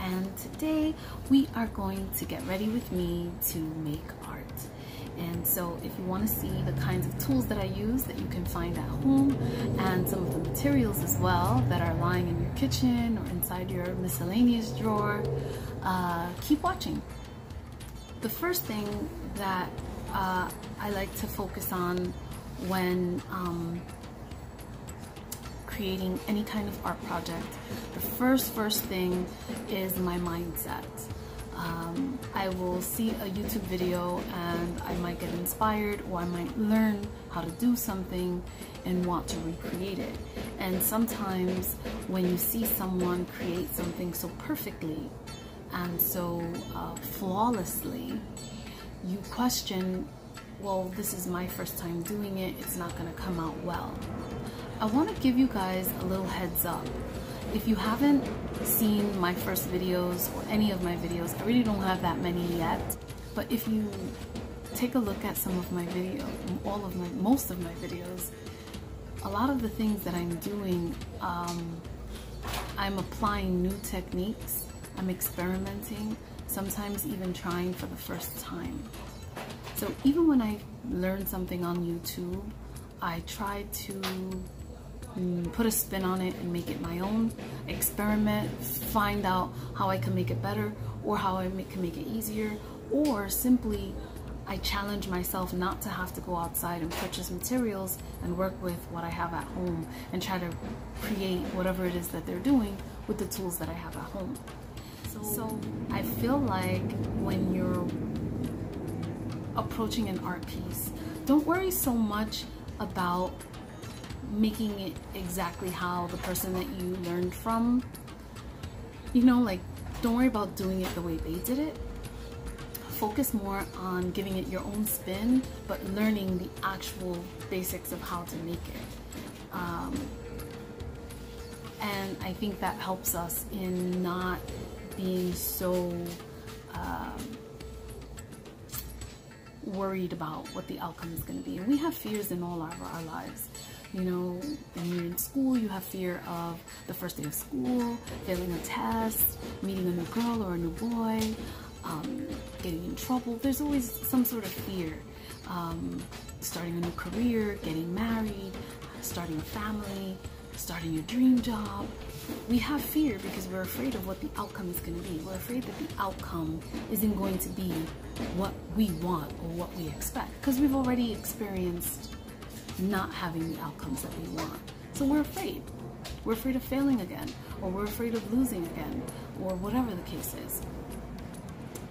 And today we are going to get ready with me to make art. And so if you want to see the kinds of tools that I use that you can find at home and some of the materials as well that are lying in your kitchen or inside your miscellaneous drawer, uh, keep watching. The first thing that uh, I like to focus on when um, creating any kind of art project, the first, first thing is my mindset. Um, I will see a YouTube video and I might get inspired or I might learn how to do something and want to recreate it. And sometimes when you see someone create something so perfectly and so uh, flawlessly, you question, well, this is my first time doing it, it's not gonna come out well. I want to give you guys a little heads up. If you haven't seen my first videos or any of my videos, I really don't have that many yet, but if you take a look at some of my videos, all of my, most of my videos, a lot of the things that I'm doing, um, I'm applying new techniques, I'm experimenting, sometimes even trying for the first time. So even when I learn something on YouTube, I try to put a spin on it and make it my own, experiment, find out how I can make it better or how I can make it easier, or simply I challenge myself not to have to go outside and purchase materials and work with what I have at home and try to create whatever it is that they're doing with the tools that I have at home. So, so I feel like when you're approaching an art piece, don't worry so much about making it exactly how the person that you learned from, you know, like don't worry about doing it the way they did it. Focus more on giving it your own spin, but learning the actual basics of how to make it. Um, and I think that helps us in not being so um, worried about what the outcome is going to be. And we have fears in all of our lives. You know, when you're in school, you have fear of the first day of school, failing a test, meeting a new girl or a new boy, um, getting in trouble. There's always some sort of fear. Um, starting a new career, getting married, starting a family, starting your dream job. We have fear because we're afraid of what the outcome is going to be. We're afraid that the outcome isn't going to be what we want or what we expect because we've already experienced not having the outcomes that we want. So we're afraid. We're afraid of failing again, or we're afraid of losing again, or whatever the case is.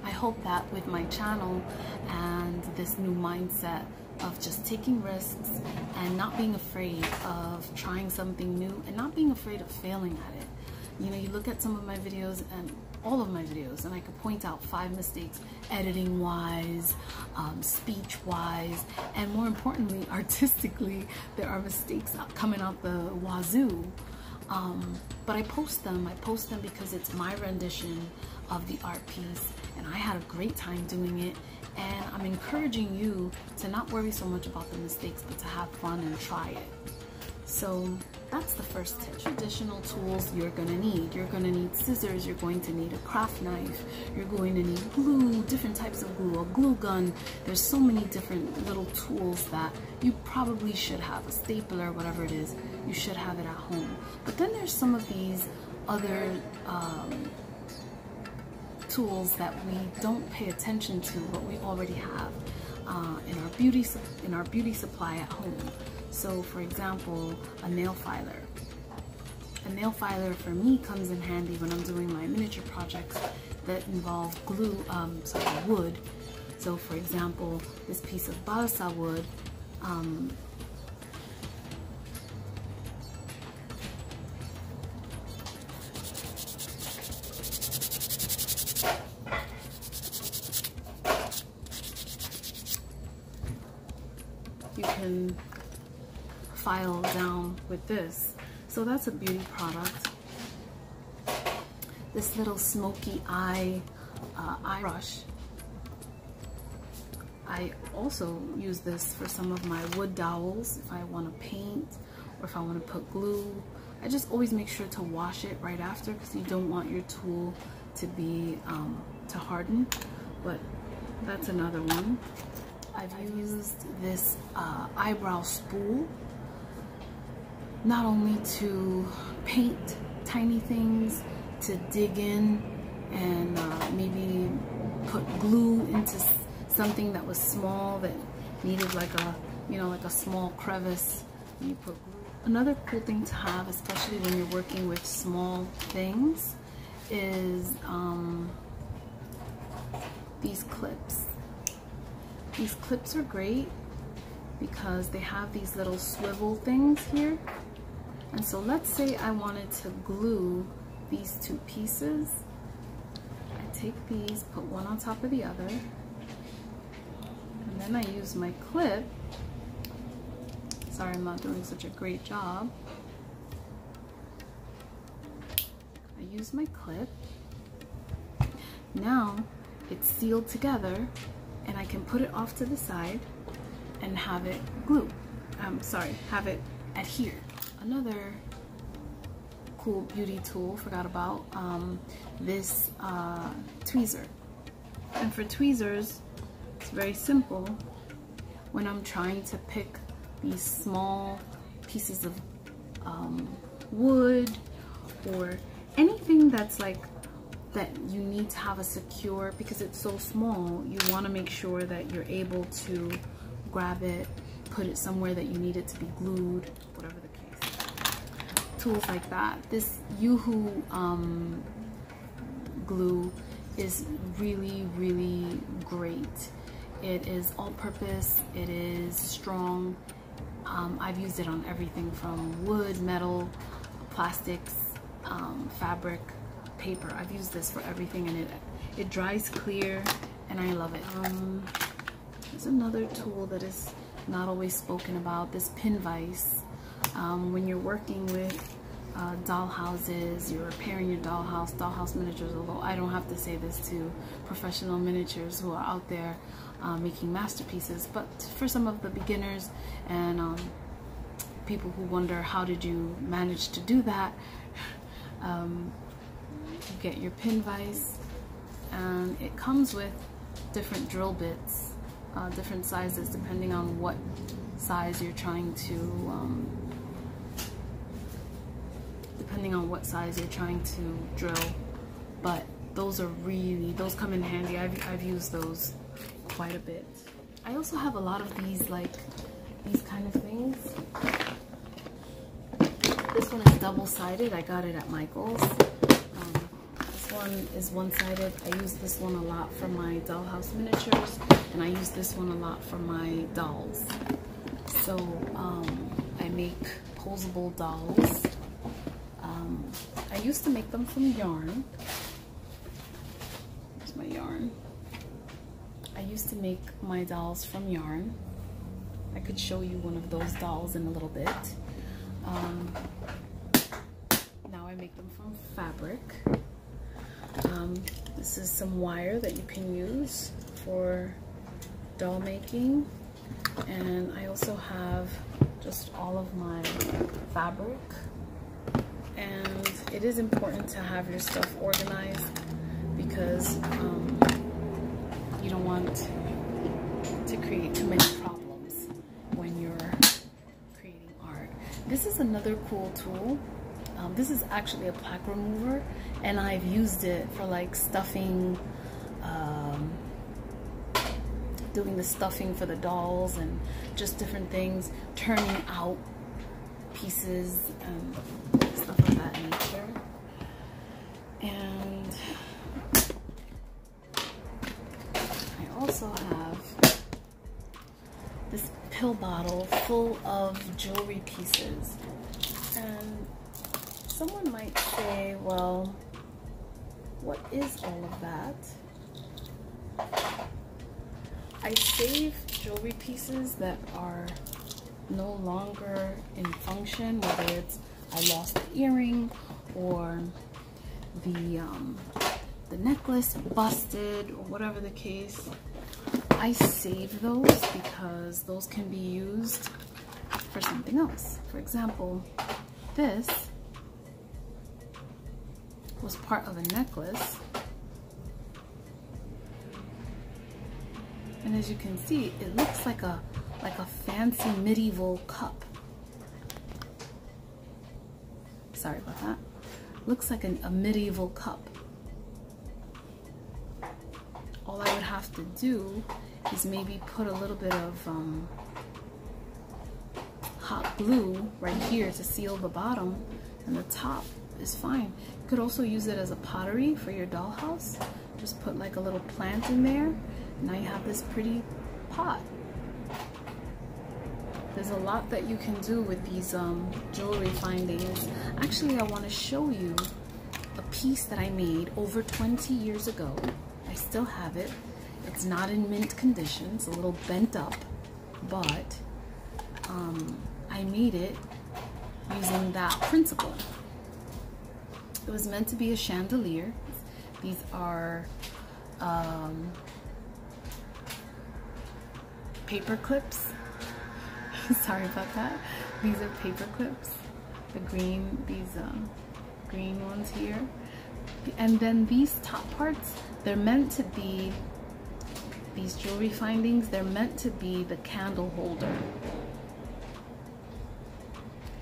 I hope that with my channel and this new mindset of just taking risks and not being afraid of trying something new and not being afraid of failing at it. You know, you look at some of my videos and all of my videos and I could point out five mistakes editing wise, um, speech wise, and more importantly, artistically, there are mistakes coming out the wazoo. Um, but I post them. I post them because it's my rendition of the art piece and I had a great time doing it and I'm encouraging you to not worry so much about the mistakes but to have fun and try it. So that's the first tip. Traditional tools you're gonna need. You're gonna need scissors, you're going to need a craft knife, you're going to need glue, different types of glue, a glue gun. There's so many different little tools that you probably should have, a stapler, whatever it is, you should have it at home. But then there's some of these other um, tools that we don't pay attention to, but we already have uh, in our beauty in our beauty supply at home. So for example, a nail filer. A nail filer for me comes in handy when I'm doing my miniature projects that involve glue, um, sorry, wood. So for example, this piece of balsa wood, um, you can file down with this. So that's a beauty product. This little smoky eye uh, eye brush. I also use this for some of my wood dowels if I want to paint or if I want to put glue I just always make sure to wash it right after because you don't want your tool to be um, to harden but that's another one I've used this uh, eyebrow spool not only to paint tiny things to dig in and uh, maybe put glue into something that was small that needed like a you know like a small crevice you put glue. another cool thing to have especially when you're working with small things is um, these clips these clips are great because they have these little swivel things here and so let's say I wanted to glue these two pieces. I take these put one on top of the other. And then I use my clip. Sorry I'm not doing such a great job. I use my clip. Now it's sealed together and I can put it off to the side and have it glue. I'm sorry have it adhere another cool beauty tool forgot about um, this uh, tweezer. And for tweezers it's very simple. When I'm trying to pick these small pieces of um, wood or anything that's like that you need to have a secure because it's so small you want to make sure that you're able to grab it put it somewhere that you need it to be glued whatever the tools like that this UHU um, glue is really really great it is all-purpose it is strong um, I've used it on everything from wood metal plastics um, fabric paper. I've used this for everything and it, it dries clear and I love it. Um, there's another tool that is not always spoken about, this pin vise. Um, when you're working with uh, doll houses, you're repairing your dollhouse, dollhouse miniatures, although I don't have to say this to professional miniatures who are out there uh, making masterpieces, but for some of the beginners and um, people who wonder how did you manage to do that, um, you get your pin vise and it comes with different drill bits uh, different sizes depending on what size you're trying to um, depending on what size you're trying to drill but those are really those come in handy I've, I've used those quite a bit I also have a lot of these like these kind of things this one is double-sided I got it at Michael's This one is one-sided. I use this one a lot for my dollhouse miniatures, and I use this one a lot for my dolls. So um, I make posable dolls. I used to make them from yarn. Here's my yarn. I used to make my dolls from yarn. I could show you one of those dolls in a little bit. Um, now I make them from fabric. Um, this is some wire that you can use for doll making. And I also have just all of my fabric. And it is important to have your stuff organized because um, you don't want to create too many problems when you're creating art. This is another cool tool um, this is actually a plaque remover and I've used it for like stuffing, um, doing the stuffing for the dolls and just different things, turning out pieces and stuff of that nature. And I also have this pill bottle full of jewelry pieces. And someone might say, well, what is all of that? I save jewelry pieces that are no longer in function, whether it's I lost the earring or the um, the necklace busted or whatever the case. I save those because those can be used for something else. For example, this was part of a necklace. And as you can see, it looks like a like a fancy medieval cup. Sorry about that. Looks like an, a medieval cup. All I would have to do is maybe put a little bit of um, hot glue right here to seal the bottom and the top is fine. You could also use it as a pottery for your dollhouse. Just put like a little plant in there. Now you have this pretty pot. There's a lot that you can do with these um, jewelry findings. Actually, I want to show you a piece that I made over 20 years ago. I still have it. It's not in mint condition. It's a little bent up, but um, I made it using that principle. It was meant to be a chandelier. These are um, paper clips. Sorry about that. These are paper clips. The green, these um, green ones here. And then these top parts, they're meant to be, these jewelry findings, they're meant to be the candle holder.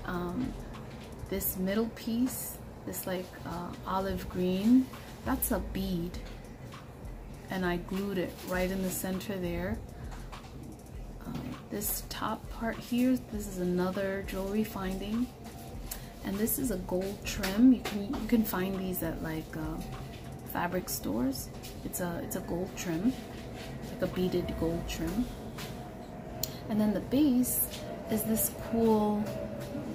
Um, this middle piece, this like uh, olive green, that's a bead. And I glued it right in the center there. This top part here, this is another jewelry finding. And this is a gold trim. You can you can find these at like uh, fabric stores. It's a it's a gold trim, like a beaded gold trim. And then the base is this cool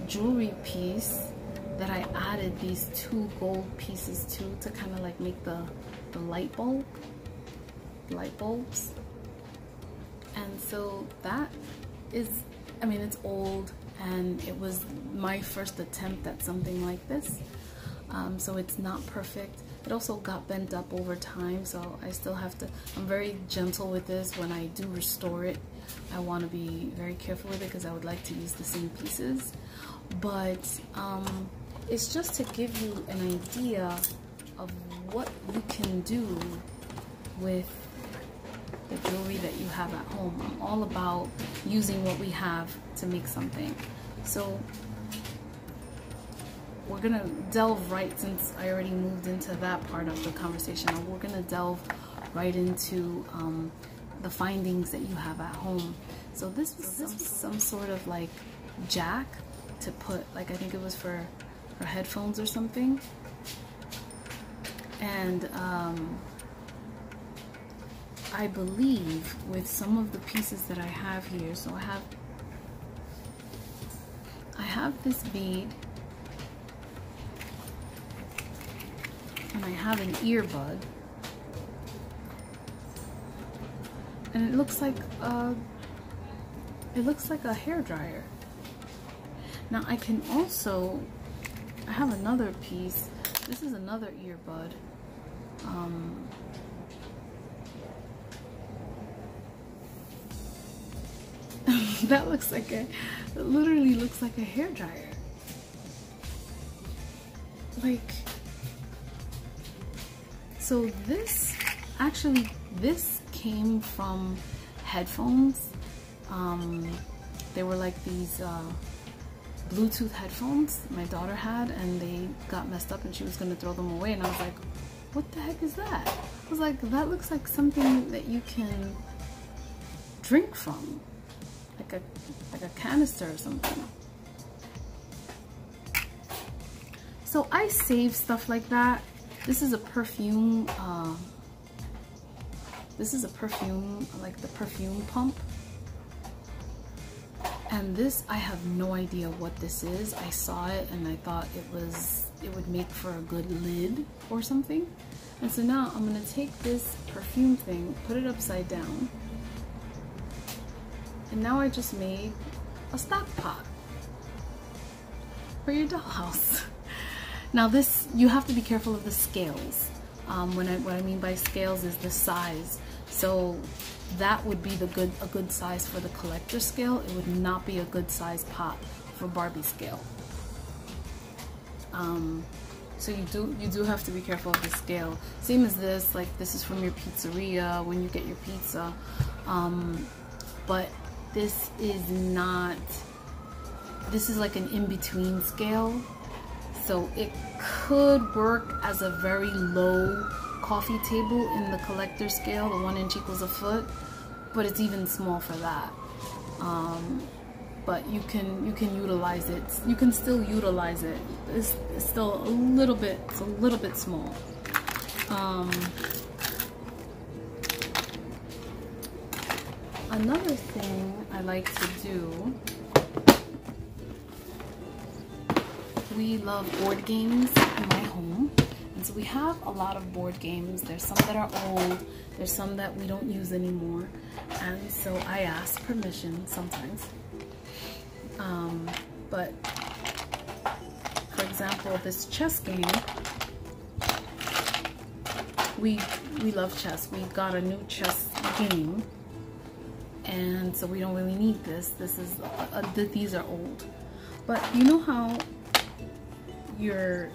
jewelry piece that I added these two gold pieces to to kind of like make the, the light bulb, light bulbs. And so that is, I mean, it's old and it was my first attempt at something like this. Um, so it's not perfect. It also got bent up over time, so I still have to, I'm very gentle with this. When I do restore it, I want to be very careful with it because I would like to use the same pieces. But um, it's just to give you an idea of what you can do with the jewelry that you have at home. I'm all about using what we have to make something. So we're gonna delve right since I already moved into that part of the conversation. We're gonna delve right into um, the findings that you have at home. So this was some, some sort of like jack to put, like I think it was for, for headphones or something. And um, I believe with some of the pieces that I have here, so I have I have this bead. And I have an earbud. And it looks like a, it looks like a hair dryer. Now I can also I have another piece. This is another earbud. Um, that looks like a, it literally looks like a hair dryer. Like, so this, actually, this came from headphones. Um, they were like these uh, Bluetooth headphones my daughter had, and they got messed up and she was gonna throw them away. And I was like, what the heck is that? I was like, that looks like something that you can drink from like a like a canister or something. So I save stuff like that. This is a perfume. Uh, this is a perfume, like the perfume pump. And this, I have no idea what this is. I saw it and I thought it was, it would make for a good lid or something. And so now I'm gonna take this perfume thing, put it upside down, and now I just made a stock pot for your dollhouse. Now this, you have to be careful of the scales. Um, when I, what I mean by scales is the size. So that would be the good a good size for the collector scale. It would not be a good size pot for Barbie scale. Um, So you do you do have to be careful of the scale. Same as this, like this is from your pizzeria when you get your pizza. Um, but this is not, this is like an in-between scale. So it could work as a very low coffee table in the collector scale, the one inch equals a foot, but it's even small for that. Um, but you can you can utilize it. You can still utilize it. It's, it's still a little bit. It's a little bit small. Um, another thing I like to do. We love board games in my home. And so we have a lot of board games. There's some that are old. There's some that we don't use anymore. And so I ask permission sometimes um, but for example, this chess game, we we love chess. We got a new chess game, and so we don't really need this. This is uh, these are old, but you know how your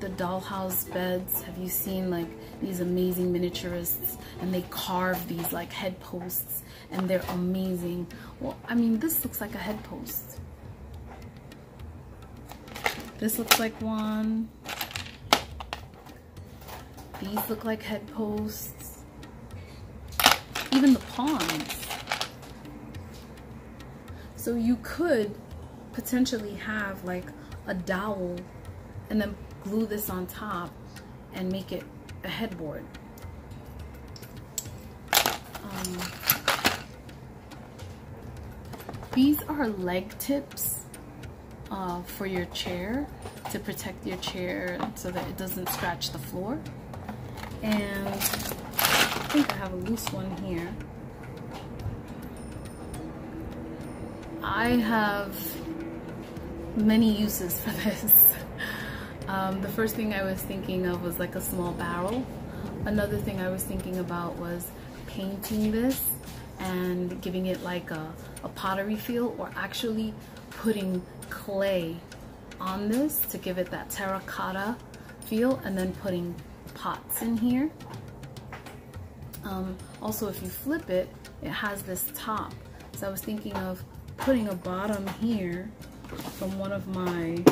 the dollhouse beds have you seen like these amazing miniaturists and they carve these like head posts and they're amazing well i mean this looks like a head post this looks like one. These look like head posts. Even the pawns. So you could potentially have like a dowel and then glue this on top and make it a headboard. Um, these are leg tips uh, for your chair to protect your chair so that it doesn't scratch the floor. And I think I have a loose one here. I have many uses for this. Um, the first thing I was thinking of was like a small barrel. Another thing I was thinking about was painting this and giving it like a, a pottery feel or actually putting clay on this to give it that terracotta feel and then putting pots in here. Um, also, if you flip it, it has this top. So I was thinking of putting a bottom here from one of my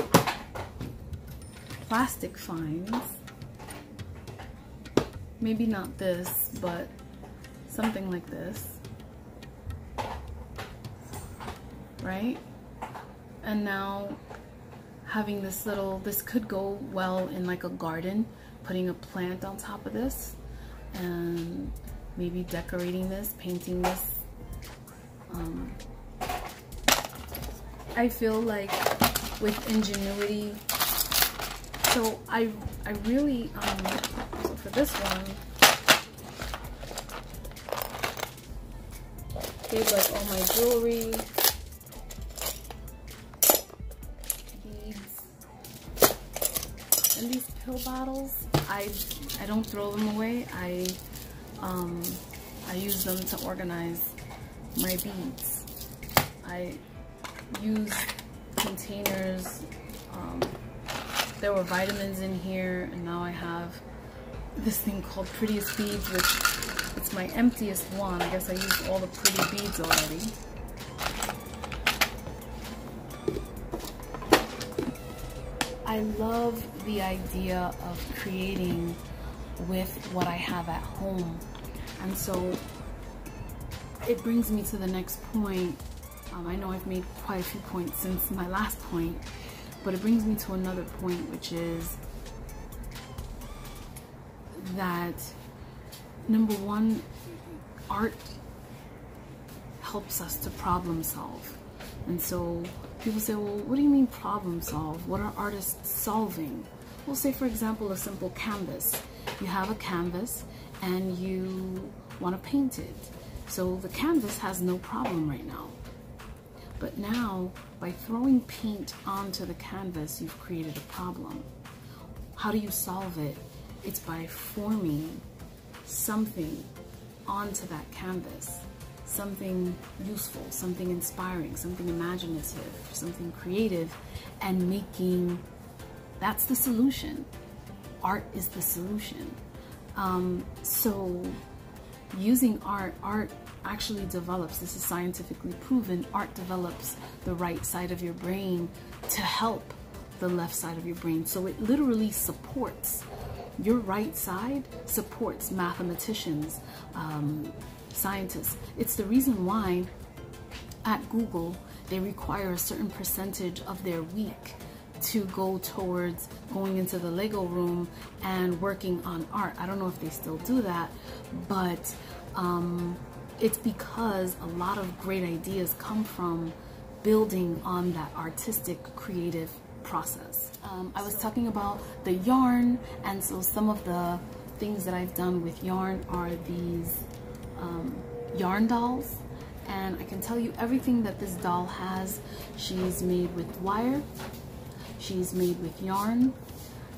plastic finds. Maybe not this, but something like this. Right? and now having this little this could go well in like a garden putting a plant on top of this and maybe decorating this painting this um, I feel like with ingenuity so I I really um, so for this one gave like all my jewelry And these pill bottles, I I don't throw them away. I um, I use them to organize my beads. I use containers. Um, there were vitamins in here, and now I have this thing called Prettiest Beads, which it's my emptiest one. I guess I used all the pretty beads already. I love the idea of creating with what I have at home. And so it brings me to the next point. Um, I know I've made quite a few points since my last point, but it brings me to another point, which is that number one, art helps us to problem solve. And so people say, well, what do you mean problem solve? What are artists solving? Well, say for example, a simple canvas. You have a canvas and you want to paint it. So the canvas has no problem right now. But now, by throwing paint onto the canvas, you've created a problem. How do you solve it? It's by forming something onto that canvas something useful, something inspiring, something imaginative, something creative, and making that's the solution. art is the solution. Um, so using art, art actually develops, this is scientifically proven, art develops the right side of your brain to help the left side of your brain. So it literally supports your right side supports mathematicians, um, scientists. It's the reason why at Google they require a certain percentage of their week to go towards going into the Lego room and working on art. I don't know if they still do that, but um, it's because a lot of great ideas come from building on that artistic, creative process. Um, I was talking about the yarn, and so some of the things that I've done with yarn are these um, yarn dolls. And I can tell you everything that this doll has, she's made with wire, she's made with yarn.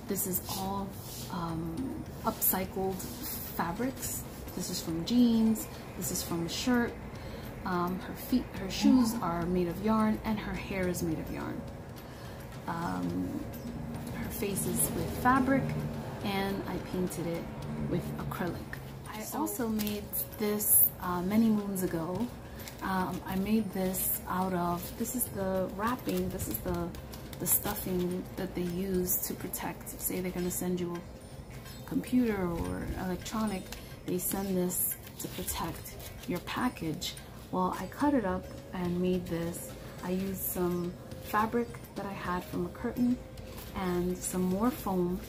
This is all um, upcycled fabrics. This is from jeans, this is from a shirt. Um, her feet, her shoes are made of yarn, and her hair is made of yarn um, her is with fabric and I painted it with acrylic. I also made this uh, many moons ago. Um, I made this out of, this is the wrapping, this is the, the stuffing that they use to protect, say they're gonna send you a computer or electronic, they send this to protect your package. Well, I cut it up and made this. I used some fabric that I had from a curtain and some more foam,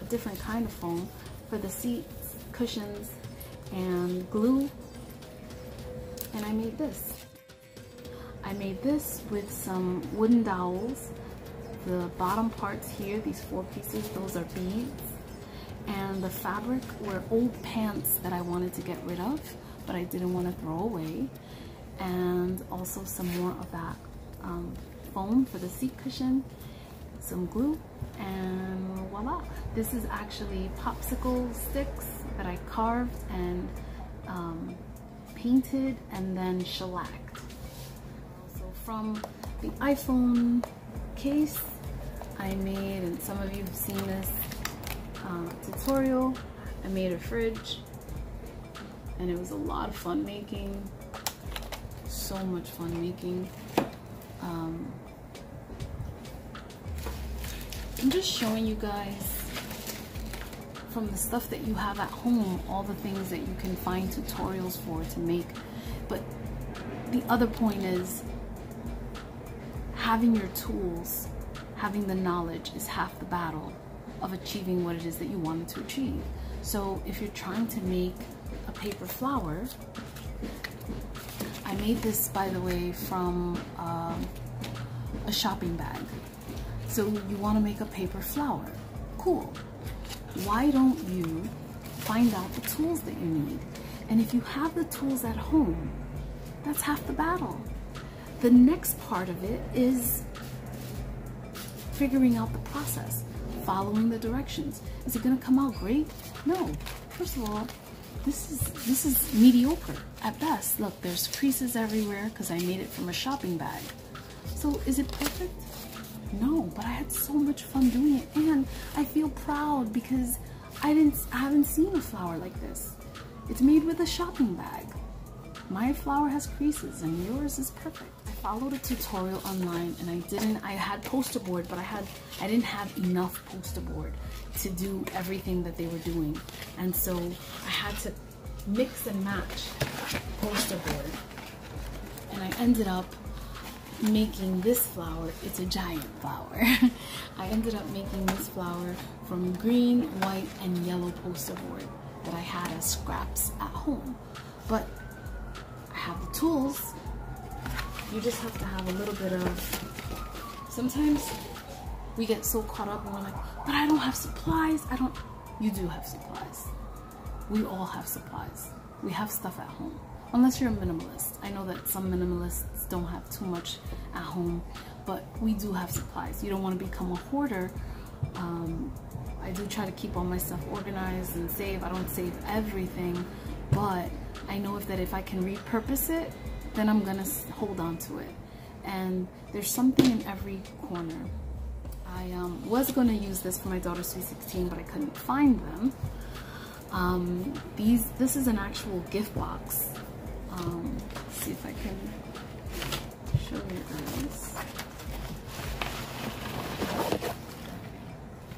a different kind of foam for the seats, cushions, and glue. And I made this. I made this with some wooden dowels. The bottom parts here, these four pieces, those are beads. And the fabric were old pants that I wanted to get rid of, but I didn't want to throw away. And also some more of that um, foam for the seat cushion, some glue, and voila. This is actually popsicle sticks that I carved and um, painted and then shellacked. So from the iPhone case, I made, and some of you have seen this uh, tutorial, I made a fridge and it was a lot of fun making. So much fun making. Um, I'm just showing you guys from the stuff that you have at home, all the things that you can find tutorials for to make. But the other point is having your tools, having the knowledge is half the battle of achieving what it is that you wanted to achieve. So if you're trying to make a paper flower, I made this, by the way, from um, a shopping bag. So you want to make a paper flower. Cool. Why don't you find out the tools that you need? And if you have the tools at home, that's half the battle. The next part of it is figuring out the process, following the directions. Is it gonna come out great? No. First of all, this is this is mediocre at best. Look, there's creases everywhere because I made it from a shopping bag. So is it perfect? No, but I had so much fun doing it and I feel proud because I didn't I haven't seen a flower like this. It's made with a shopping bag. My flower has creases and yours is perfect. I followed a tutorial online and I didn't I had poster board but I had I didn't have enough poster board to do everything that they were doing. And so I had to mix and match poster board. And I ended up making this flower. It's a giant flower. I ended up making this flower from green, white, and yellow poster board that I had as scraps at home. But tools. You just have to have a little bit of, sometimes we get so caught up and we're like, but I don't have supplies. I don't, you do have supplies. We all have supplies. We have stuff at home unless you're a minimalist. I know that some minimalists don't have too much at home, but we do have supplies. You don't want to become a hoarder. Um, I do try to keep all my stuff organized and save. I don't save everything, but I know that if I can repurpose it, then I'm gonna hold on to it. And there's something in every corner. I um, was to use this for my daughter's Sweet 16, but I couldn't find them. Um, these, this is an actual gift box. Um, see if I can show you guys.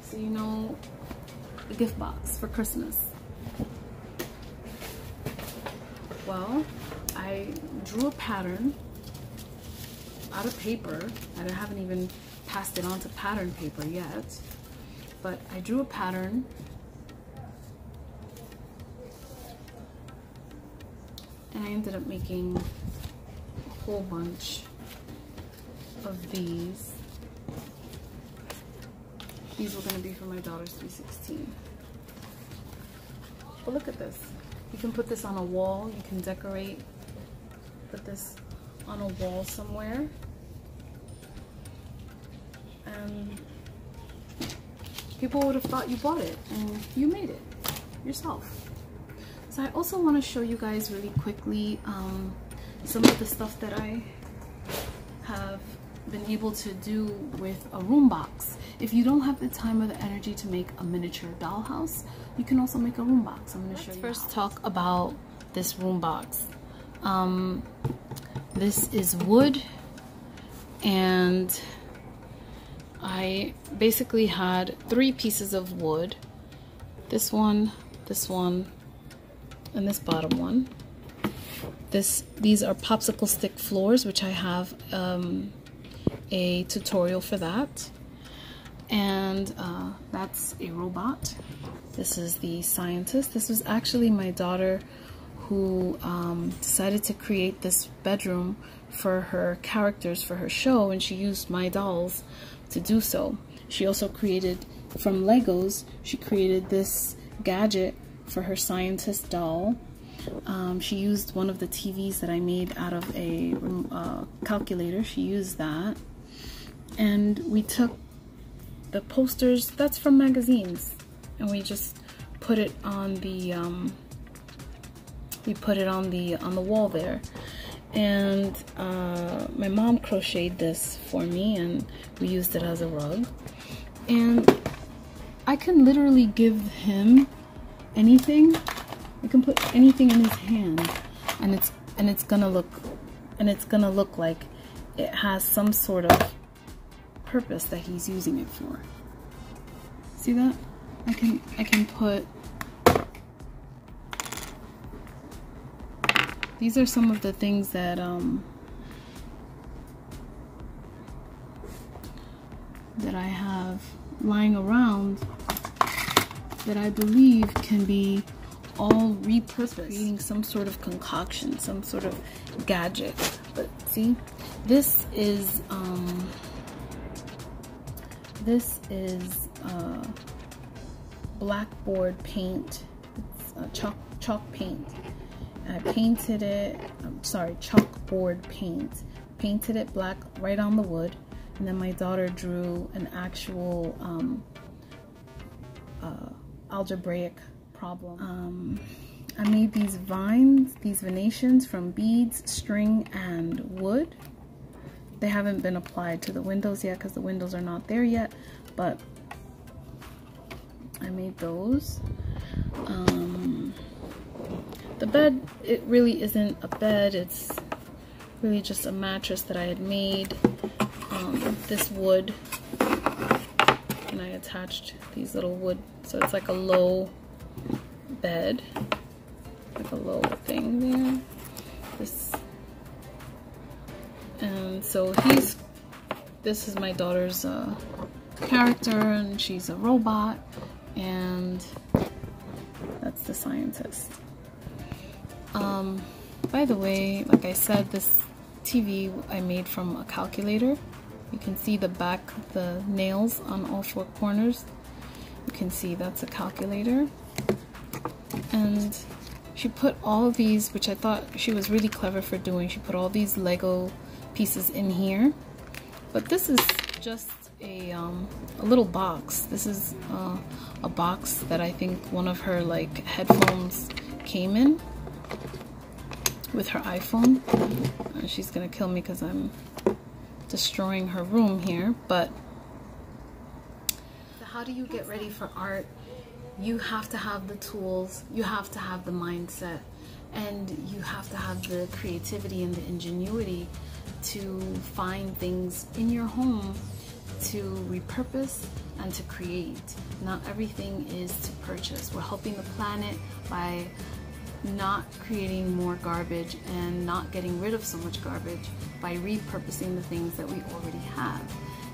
So you know, a gift box for Christmas. Well, I drew a pattern out of paper. I haven't even passed it on to pattern paper yet. But I drew a pattern and I ended up making a whole bunch of these. These were going to be for my daughter's 316. But look at this. You can put this on a wall. You can decorate. Put this on a wall somewhere. And people would have thought you bought it and you made it yourself. So I also want to show you guys really quickly um, some of the stuff that I have been able to do with a room box. If you don't have the time or the energy to make a miniature dollhouse, you can also make a room box. I'm going to show you. First, talk about this room box. Um, this is wood, and I basically had three pieces of wood. This one, this one, and this bottom one. This, these are popsicle stick floors, which I have um, a tutorial for that. And uh, that's a robot. This is the scientist. This was actually my daughter who um, decided to create this bedroom for her characters for her show and she used my dolls to do so. She also created from Legos, she created this gadget for her scientist doll. Um, she used one of the TVs that I made out of a uh, calculator. She used that and we took the posters that's from magazines. And we just put it on the um, we put it on the on the wall there. And uh, my mom crocheted this for me and we used it as a rug. And I can literally give him anything. I can put anything in his hand. And it's and it's gonna look and it's gonna look like it has some sort of purpose that he's using it for. See that? I can I can put these are some of the things that um that I have lying around that I believe can be all repurposed, creating some sort of concoction, some sort of gadget. But see, this is um, this is uh, blackboard paint. It's uh, chalk, chalk paint. I painted it, I'm sorry, chalkboard paint. Painted it black right on the wood. And then my daughter drew an actual um, uh, algebraic problem. Um, I made these vines, these venations from beads, string, and wood. They haven't been applied to the windows yet because the windows are not there yet, but I made those. Um, the bed, it really isn't a bed, it's really just a mattress that I had made. Um, this wood, and I attached these little wood, so it's like a low bed, like a low thing there. This and so he's this is my daughter's uh, character and she's a robot and that's the scientist. Um, by the way like I said this TV I made from a calculator. You can see the back the nails on all four corners. You can see that's a calculator. And she put all these which I thought she was really clever for doing. She put all these Lego pieces in here. But this is just a, um, a little box. This is uh, a box that I think one of her like headphones came in with her iPhone. Uh, she's gonna kill me because I'm destroying her room here, but how do you get ready for art? You have to have the tools, you have to have the mindset, and you have to have the creativity and the ingenuity to find things in your home to repurpose and to create. Not everything is to purchase. We're helping the planet by not creating more garbage and not getting rid of so much garbage by repurposing the things that we already have.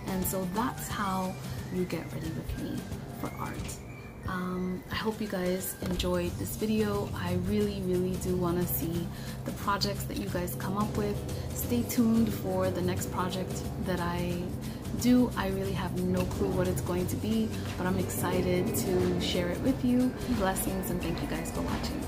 And so that's how you get ready with me for art. Um, I hope you guys enjoyed this video. I really, really do want to see the projects that you guys come up with. Stay tuned for the next project that I do. I really have no clue what it's going to be, but I'm excited to share it with you. Blessings and thank you guys for watching.